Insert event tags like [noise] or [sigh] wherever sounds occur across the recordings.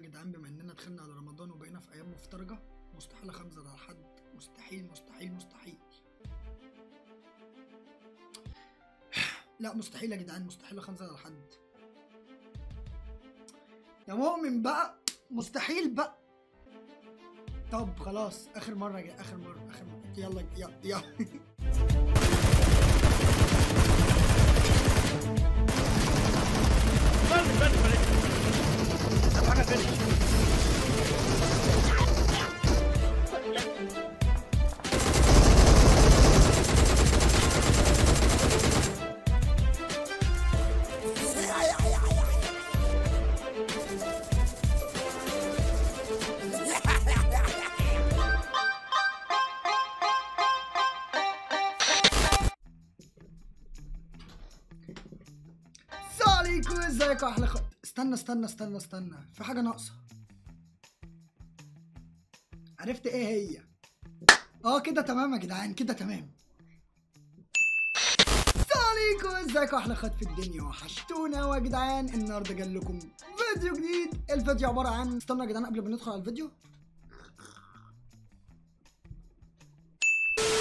يا جدعان بما إننا دخلنا على رمضان وبقينا في أيام مفترجة مستحيل خمسة على حد. مستحيل مستحيل مستحيل. لا مستحيل يا جدعان مستحيل خمسة على حد. يا مؤمن بقى مستحيل بقى. طب خلاص آخر جدعان، آخر مرة آخر مرة. يلا يلا يلا. عليكم ازيكم أحلى خ... استنى استنى استنى استنى. في حاجة ناقصة. عرفت إيه هي؟ آه كده تمام يا جدعان كده تمام. عليكم ازيكم أحلى خط في الدنيا؟ وحشتونا يا جدعان. النهارده جاي لكم فيديو جديد. الفيديو عبارة عن استنى يا جدعان قبل ما ندخل على الفيديو.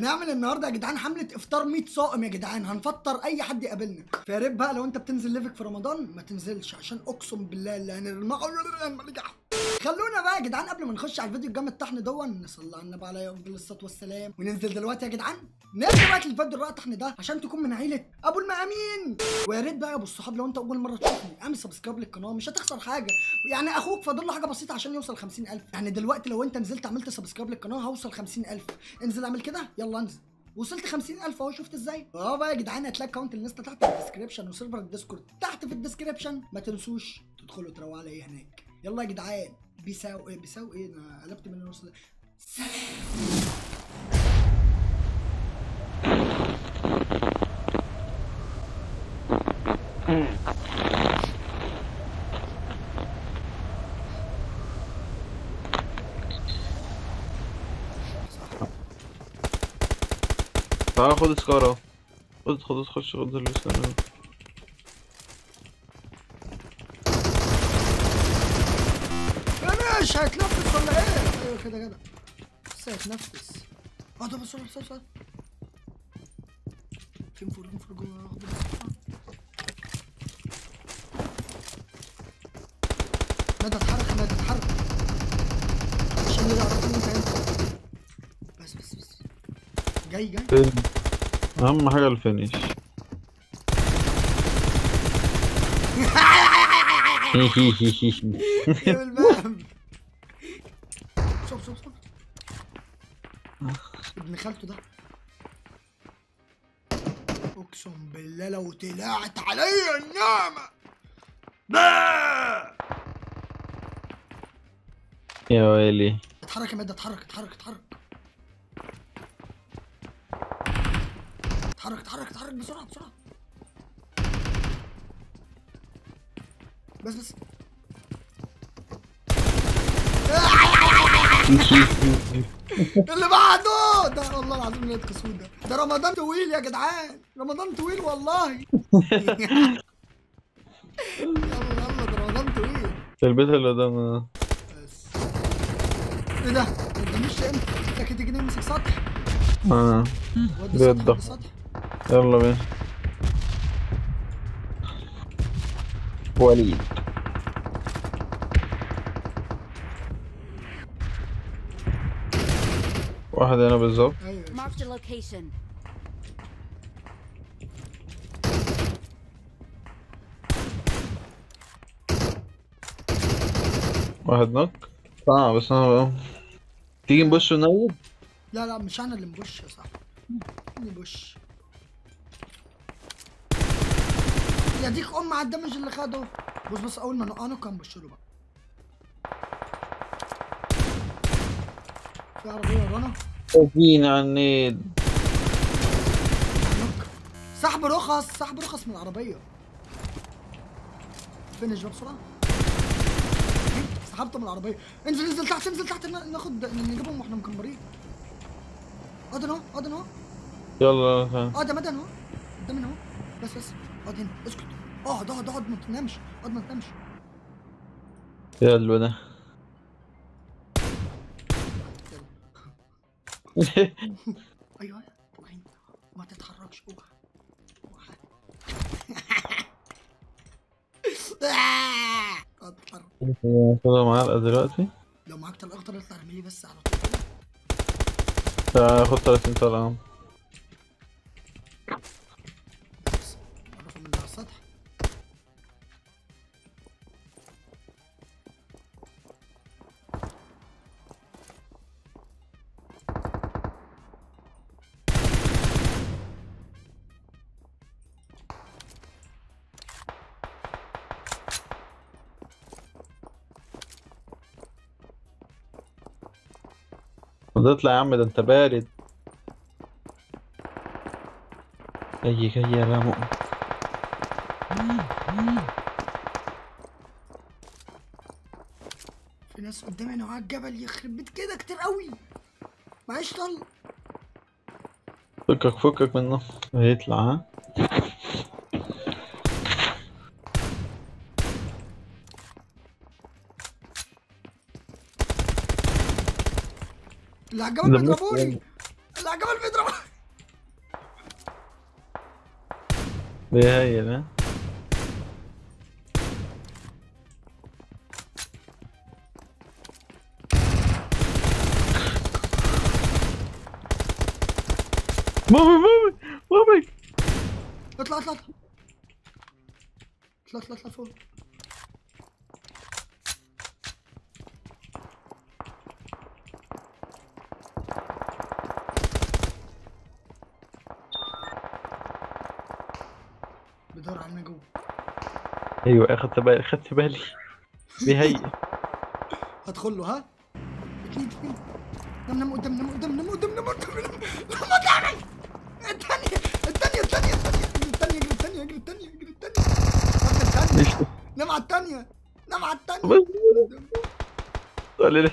هنعمل النهارده يا جدعان حملة افطار 100 صائم يا جدعان. هنفطر أي حد يقابلنا. فيا ريت بقى لو أنت بتنزل ليفك في رمضان ما تنزلش عشان أقسم بالله اللي هنرمى خلونا بقى يا جدعان قبل ما نخش على الفيديو الجامد الطحن دون نصلي على النبي عليه افضل الصلاة والسلام. وننزل دلوقتي يا جدعان نرجع بقى الفيديو الرائع الطحن ده عشان تكون من عيلة أبو المأمين. ويا ريت بقى يا أبو الصحاب لو أنت أول مرة تشوفني اعمل subscribe للقناة مش هتخسر حاجة. يعني أخوك فاضل له حاجة بسيطة عشان يوصل 50000 يعني دلوقتي لو أنت نزلت عملت subscribe للقناة هوصل 50000 انزل اعمل كده يلا. انزل. وصلت 50000 أهو شفت إزاي؟ آه بقى يا جدعان هتلاقي اكونت الانستا تحت في الديسكربشن وسيرفر الديسكورد تحت في الديسكربشن ما تنسوش تدخلوا تروقوا عليا هناك. يلا يا جدعان بيساو إيه؟ بيساو إيه؟ أنا قلبت من النص ده. تعال خد سكارة اهو. خد خد خش خد السكارة اهو. مش هيتنفس ولا إيه؟ أيوه كده كده بس هيتنفس آه ده بس بس بس في مفروض مفروض جوه اخد مدى اتحرك مدى اتحرك عشان يعرفوا أنت جاي جاي فين اهم الفينش يا الباب شوف شوف شوف. ابن خالته ده. أقسم بالله لو طلعت عليا النعمة. با! يا ويلي. اتحرك يا مادة اتحرك اتحرك اتحرك. اتحرك اتحرك اتحرك بسرعة بسرعة. بس بس. [laughs] اللي بعده! ده والله العظيم لا يتكسون ده. ده رمضان طويل يا جدعان. رمضان طويل والله. [laughs] يلا يلا ده رمضان طويل. البيت اللي قدامنا بس. إيه ده؟ ما تجيش إمتى؟ انت كده تيجي نمسك سطح. آه. ده الضغط. يلا بينا. وليد. واحد هنا بالظبط. واحد نوك آه بس أنا تيجي نبش ونود لا لا مش أنا اللي مبش يا صاحبي. نبش يا ديك أم على الدمج اللي خده بص بص أول ما نقانه كان بش له بقى في عربيه ورانا على النيد نوك سحب رخص سحب رخص من العربية. فينش بقى بسرعة. سحبته من العربية. انزل انزل تحت انزل تحت. نا- ناخد نجيبهم وإحنا مكمبرين آه ده أهو آه ده أهو. يلا. آه ده مدن أهو. قدامنا أهو. بس بس. اقعد هنا اسكت. اقعد اقعد اقعد ما تنامش اقعد ما تنامش. يلا ده [laughs] أيوه ما تتحركش اوعى اوعى [laughs] كده معلقة دلوقتي. لو معاك طلق اخضر اطلع لي بس على طول. خد 30 طلقة اطلع يا عم ده انت بارد. جاي جاي يا رامو. في ناس قدامي هنا على الجبل يخرب بيت كده كتير قوي. معيش طلق فكك فكك منه. هيطلع ها؟ اللي ده بيضربوني. ممكن. اللي على الجبل بيضربوني بيهيل ها مامي مامي مامي. اطلع اطلع. اطلع اطلع اطلع فوق. أيوه اخدت بالي اخدت بالي. بيهيل هدخل له ها؟ اتنين نم نم قدام نم قدام نم قدام نم قدام نم. قدامي التانية التانية التانية اجري التانية اجري التانية اجري التانية اجري التانية. مش نم على التانية نم على التانية. بس. قال لي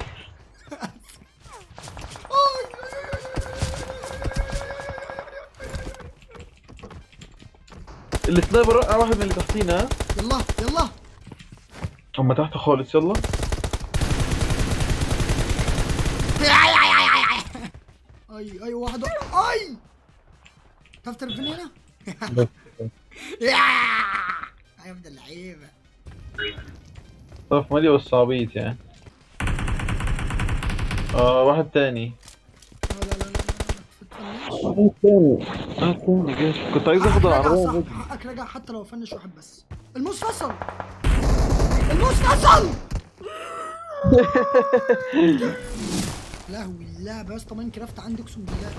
السنايبر وقع واحد من اللي تحتينا يلا يلا هم تحت خالص يلا اي اي واحد اي تعرف ترفني هنا؟ يا ابن اللعيبة طرف مالي بس عبيط يعني آه واحد تاني لا لا لا لا كنت عايز اخد صح حقك رجع حتى لو فنش واحد بس. الموس فصل. الموس فصل. [laughs] لهوي لا بس طبعا كرافت عندي أقسم بالله.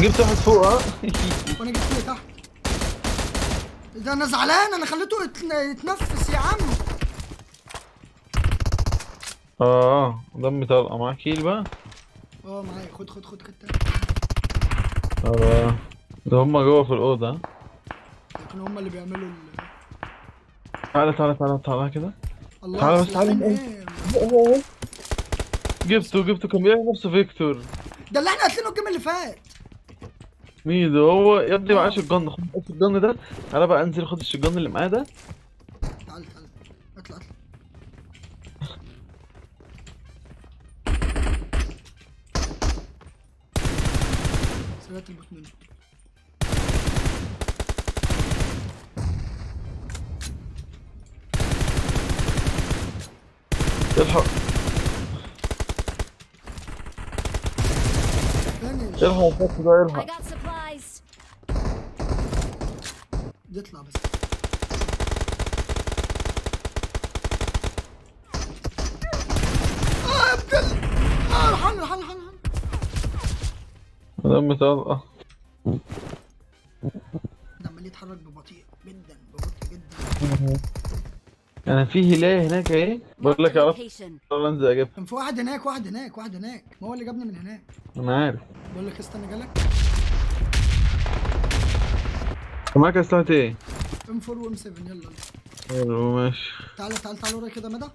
جبت واحد فوق ها؟ [laughs] وأنا جبت اللي تحت. ده أنا زعلان أنا خليته يتن- يتنفس يا عم. آه دمي طلقة. معاك kill بقى؟ آه معايا. خد خد خد خد. تاني آه ده هما جوه في الأوضة. ها؟ لكن هم اللي بيعملوا ال... تعالى تعالى تعالى تعالى كده. الله تعالى بس تعالى. جبته جبته. كان بيعمل نفسه فيكتور. ده اللي إحنا قاتلينه ال game اللي فات. مين ده؟ هو يا ابني معاه شجن خد الشجن ده. تعالى بقى انزل خد الشجن اللي معاه ده. البوت منه الحق. فينيش الحق. الفخ ده supplies. يطلع بس آه يا ابن ال- آه الحن الحن الحن الحن طلقة ده عمال يتحرك ببطيء جدا ببطء جدا. أنا في هلاية هناك اهي بقول لك عرفت انزل أجيبها. كان في واحد هناك واحد هناك واحد هناك. ما هو اللي جابني من هناك. أنا عارف. بقول لك استنى جالك. معاك أسلحة إيه؟ إم 4 وام 7 يلا. يلا. حلو ماشي. تعالى تعالى تعالى ورايا كده مدى.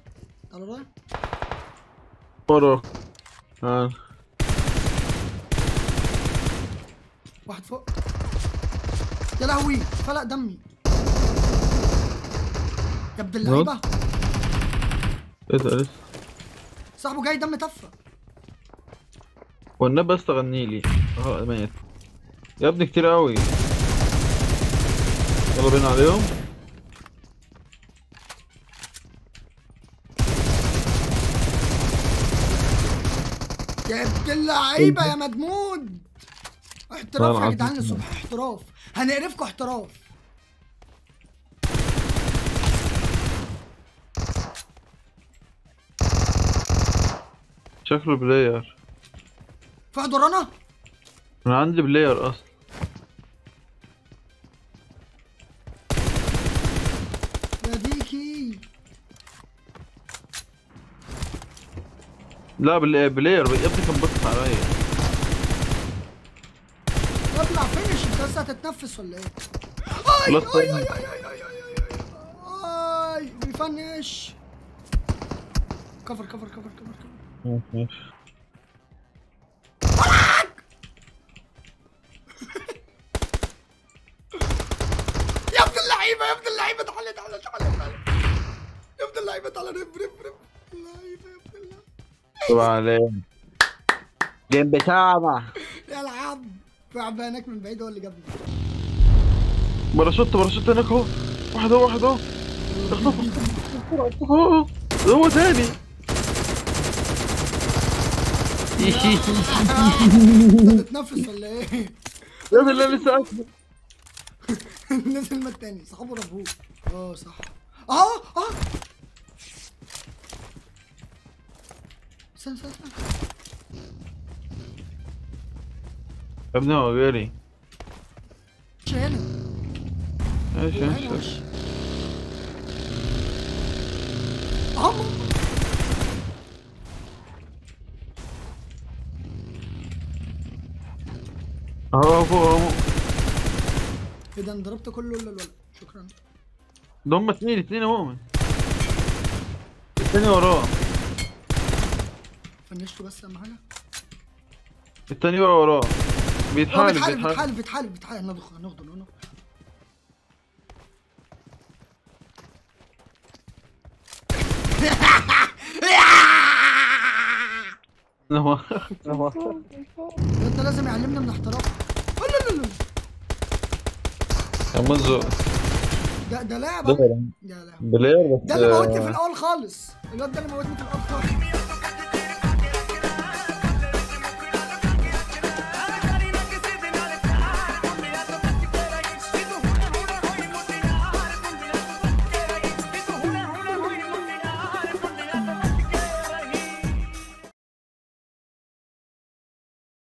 تعالى ورايا. وراك تعال. واحد فوق. يا لهوي فلق دمي. يا ابن اللعيبة. اسأل صاحبه جاي دم تفه والنبي بس غني لي. آه ميت. يا ابني كتير قوي. يلا بينا عليهم. يا ابن اللعيبة يا مدمود احتراف يا. جدعان الصبح احتراف. هنقرفكوا احتراف. شكله بلاير. في واحد ورانا؟ أنا عندي بلاير أصلا. يا ديكي. لا بلاير بلاير يا ابني كان بص عليا. هتتنفس ولا إيه؟ اي اي اي اي اي اي بيفنش كفر كفر كفر كفر اي اي يا ابن اللعيبه يا ابن اللعيبه تعالى تعالى تعالى اي يا ابن اللعيبه تعالى رب رب رب اللعيبه يا ابن اللعيبه اي اي اي في عبانك من بعيد هو اللي جابني باراشوت باراشوت هناك اهو. واحد اهو واحد اهو. اخطفه هو تاني. انت بتتنفس ولا إيه؟ يا ابني [laughs] اللي لسه اكبر نزل ما التاني صحابه ربوه. آه صح. آه آه استنى استنى. No, really. غيري. إيش إيش إيش Oh. اهو اهو إيه ده أنا كله ولا الولد. شكرا. ده هم اثنين اثنين أهو. الثاني وراه. فنشته بس أهم حاجة؟ الثاني وراه وراه. بيتحالف بيتحالف بيتحالف. بيتحالف بيتحالف بيتحالف. ناخده ناخده ناخده لما انت لازم يعلمنا من احتراف لا لا لا. يا منزو ده ده لاعب. لهوي. بلاير بس ده اللي موتني في الأول خالص. الواد ده اللي موتني في الأول خالص.